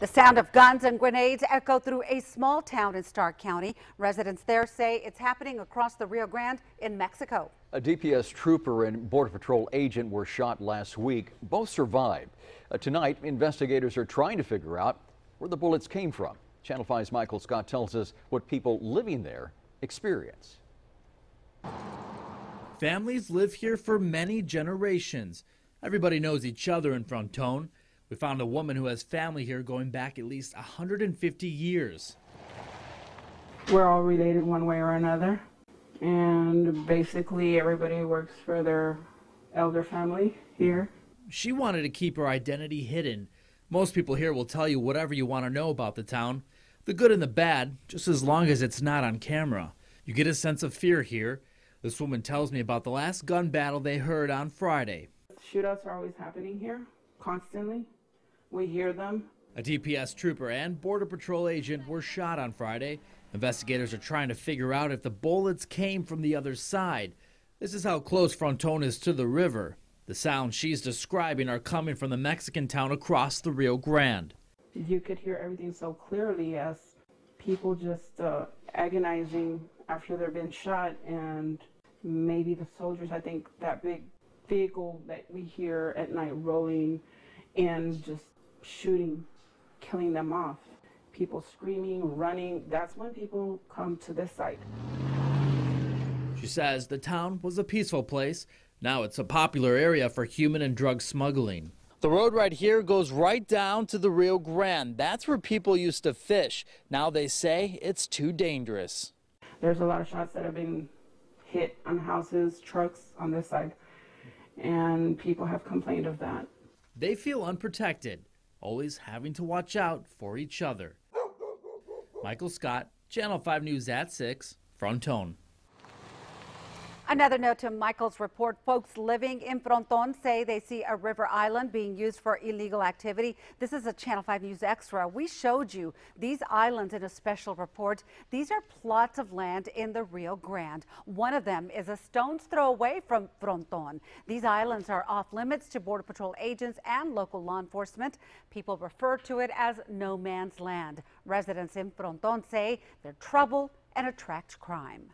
The sound of guns and grenades echo through a small town in Starr County. Residents there say it's happening across the Rio Grande in Mexico. A DPS trooper and Border Patrol agent were shot last week. Both survived. Uh, tonight, investigators are trying to figure out where the bullets came from. Channel 5's Michael Scott tells us what people living there experience. Families live here for many generations. Everybody knows each other in Fronton. We found a woman who has family here going back at least 150 years. We're all related one way or another. And basically, everybody works for their elder family here. She wanted to keep her identity hidden. Most people here will tell you whatever you want to know about the town, the good and the bad, just as long as it's not on camera. You get a sense of fear here. This woman tells me about the last gun battle they heard on Friday. Shootouts are always happening here, constantly. We hear them. A DPS trooper and Border Patrol agent were shot on Friday. Investigators are trying to figure out if the bullets came from the other side. This is how close Fronton is to the river. The sounds she's describing are coming from the Mexican town across the Rio Grande. You could hear everything so clearly as people just uh, agonizing after they've been shot, and maybe the soldiers. I think that big vehicle that we hear at night rolling and just shooting, killing them off. People screaming, running. That's when people come to this site. She says the town was a peaceful place. Now it's a popular area for human and drug smuggling. The road right here goes right down to the Rio Grande. That's where people used to fish. Now they say it's too dangerous. There's a lot of shots that have been hit on houses, trucks on this side, and people have complained of that. They feel unprotected, always having to watch out for each other. Michael Scott, Channel 5 News at 6, Fronton. Another note to Michael's report, folks living in Fronton say they see a river island being used for illegal activity. This is a Channel 5 News Extra. We showed you these islands in a special report. These are plots of land in the Rio Grande. One of them is a stone's throw away from Fronton. These islands are off limits to Border Patrol agents and local law enforcement. People refer to it as no man's land. Residents in Fronton say they're trouble and attract crime.